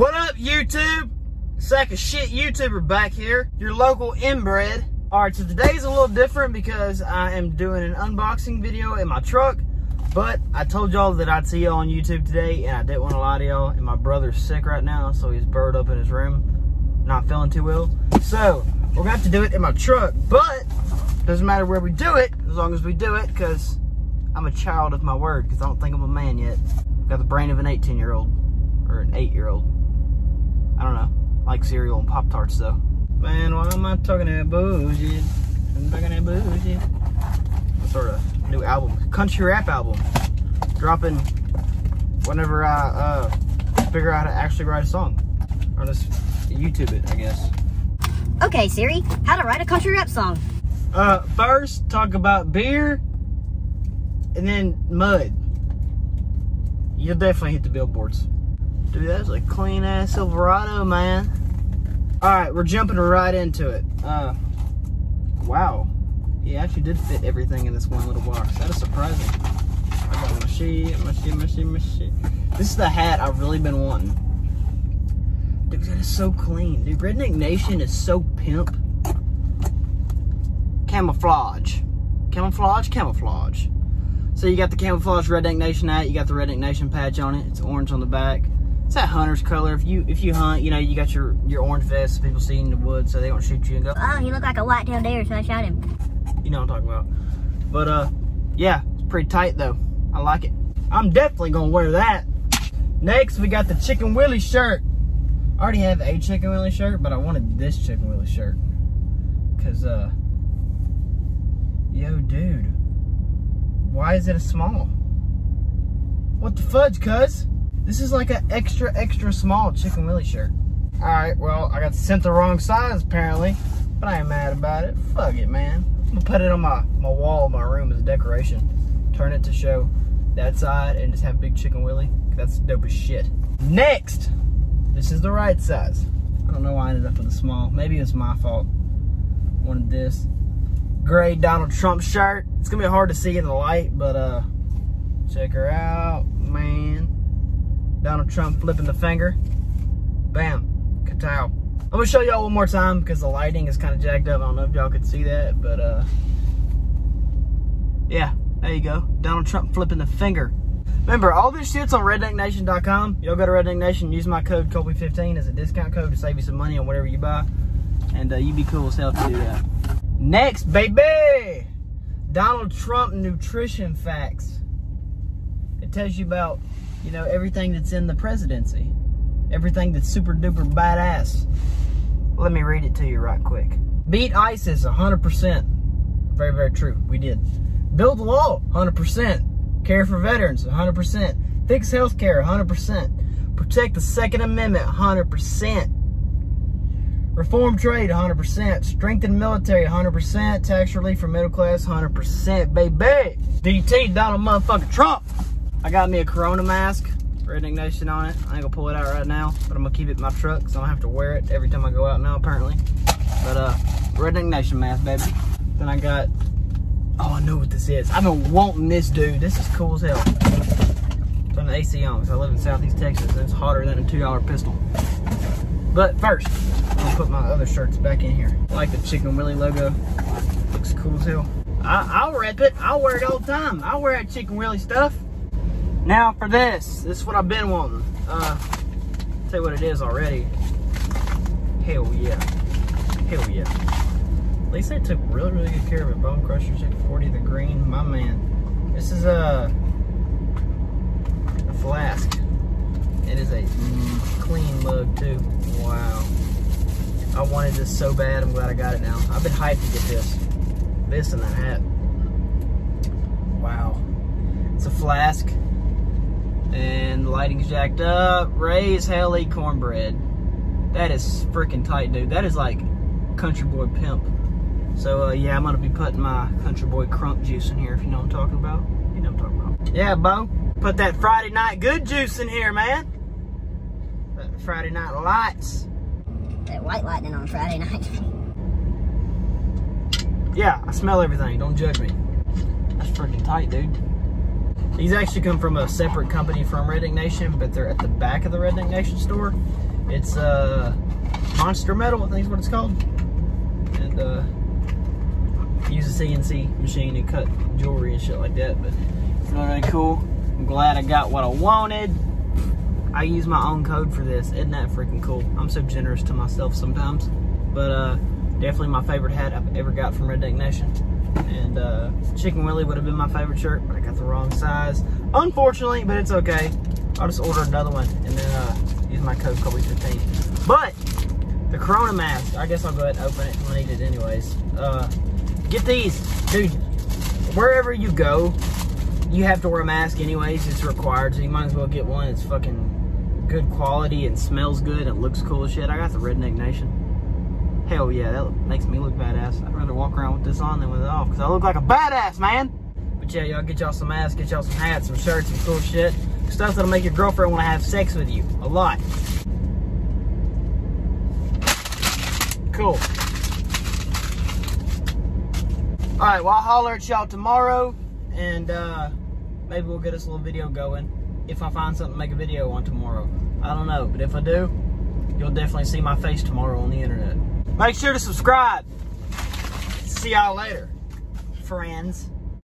What up, YouTube? Sack of shit YouTuber back here, your local inbred. All right, so today's a little different because I am doing an unboxing video in my truck, but I told y'all that I'd see y'all on YouTube today, and I didn't want to lie to y'all, and my brother's sick right now, so he's burrowed up in his room, not feeling too well. So, we're gonna have to do it in my truck, but doesn't matter where we do it, as long as we do it, because I'm a child of my word, because I don't think I'm a man yet. Got the brain of an 18 year old, or an 8 year old. I don't know. I like cereal and Pop Tarts though. Man, why am I talking that bullshit? I'm talking that bullshit. What sort of new album? Country rap album. Dropping whenever I uh, figure out how to actually write a song. Or just YouTube it, I guess. Okay, Siri, how to write a country rap song. Uh, first, talk about beer, and then mud. You'll definitely hit the billboards. Dude, that's a clean ass Silverado, man. All right, we're jumping right into it. Uh, wow, he actually did fit everything in this one little box. That is surprising. I got my shit, my my my. This is the hat I've really been wanting. Dude, that is so clean. Dude, Redneck Nation is so pimp. Camouflage. Camouflage, camouflage. So you got the camouflage Redneck Nation hat, you got the Redneck Nation patch on it. It's orange on the back. It's that hunter's color. If you if you hunt, you know, you got your, your orange vest so people see you in the woods so they don't shoot you and go, Oh, he looked like a white-tailed deer, so I shot him. you know what I'm talking about. But uh yeah, it's pretty tight though. I like it. I'm definitely gonna wear that. Next we got the Chicken Willie shirt. I already have a Chicken Willie shirt, but I wanted this Chicken Willie shirt. Cause uh yo dude. Why is it a small? What the fudge, cuz? This is like an extra, extra small Chicken Willie shirt. Alright, well, I got sent the wrong size apparently, but I ain't mad about it. Fuck it, man. I'm gonna put it on my, my wall of my room as a decoration. Turn it to show that side and just have big Chicken Willie. That's dope as shit. Next, this is the right size. I don't know why I ended up with a small. Maybe it's my fault. Wanted this gray Donald Trump shirt. It's gonna be hard to see in the light, but uh, check her out, man. Donald Trump flipping the finger. Bam, Katow. I'm gonna show y'all one more time because the lighting is kind of jacked up. I don't know if y'all could see that, but uh, yeah, there you go. Donald Trump flipping the finger. Remember, all this shit's on rednecknation.com. Y'all go to Redneck Nation, use my code Colby15 as a discount code to save you some money on whatever you buy. And uh, you'd be cool as hell to do that. Next, baby! Donald Trump nutrition facts. It tells you about, you know, everything that's in the presidency. Everything that's super duper badass. Let me read it to you right quick. Beat ISIS 100%. Very, very true. We did. Build the wall 100%. Care for veterans 100%. Fix healthcare 100%. Protect the Second Amendment 100%. Reform trade 100%. Strengthen military 100%. Tax relief for middle class 100%. Baby. DT Donald motherfucking Trump. I got me a Corona mask. Redneck Nation on it. I ain't gonna pull it out right now, but I'm gonna keep it in my truck so I don't have to wear it every time I go out now apparently. But uh, Redneck Nation mask, baby. Then I got, oh I know what this is. I've been wanting this dude. This is cool as hell. Turn the AC on because I live in Southeast Texas and it's hotter than a $2 pistol. But first, I'm gonna put my other shirts back in here. I like the Chicken Willie logo. Looks cool as hell. I, I'll rep it. I'll wear it all the time. I'll wear that Chicken Willie stuff. Now for this. This is what I've been wanting. Uh, tell you what it is already. Hell yeah. Hell yeah. At least they took really, really good care of it. Bone Crusher 640, the green. My man. This is a, a flask. It is a clean mug too. Wow. I wanted this so bad. I'm glad I got it now. I've been hyped to get this. This and that hat. Wow. It's a flask. And the lighting's jacked up. Ray's Helly cornbread. That is freaking tight, dude. That is like country boy pimp. So uh, yeah, I'm gonna be putting my country boy crump juice in here if you know what I'm talking about. You know what I'm talking about. Yeah, Bo. Put that Friday night good juice in here, man. That Friday night lights. That white lightning on Friday night. Yeah, I smell everything. Don't judge me. That's freaking tight, dude. These actually come from a separate company from Redneck Nation, but they're at the back of the Redneck Nation store. It's uh, Monster Metal, I think is what it's called. And uh, use a CNC machine to cut jewelry and shit like that. But it's really, cool. I'm glad I got what I wanted. I use my own code for this. Isn't that freaking cool? I'm so generous to myself sometimes. But uh, definitely my favorite hat I've ever got from Redneck Nation. And uh, Chicken Willie would have been my favorite shirt, but I got the wrong size. Unfortunately, but it's okay. I'll just order another one and then uh, use my code Colby15. But the Corona mask, I guess I'll go ahead and open it I need it anyways. Uh, get these, dude. Wherever you go, you have to wear a mask anyways. It's required, so you might as well get one. It's fucking good quality and smells good and looks cool as shit. I got the Redneck Nation. Hell yeah, that makes me look badass. I'd rather walk around with this on than with it off, because I look like a badass, man. But yeah, y'all get y'all some masks, get y'all some hats, some shirts, some cool shit. Stuff that'll make your girlfriend want to have sex with you. A lot. Cool. Alright, well, I'll holler at y'all tomorrow, and uh, maybe we'll get us a little video going. If I find something to make a video on tomorrow. I don't know, but if I do, you'll definitely see my face tomorrow on the internet. Make sure to subscribe. See y'all later, friends.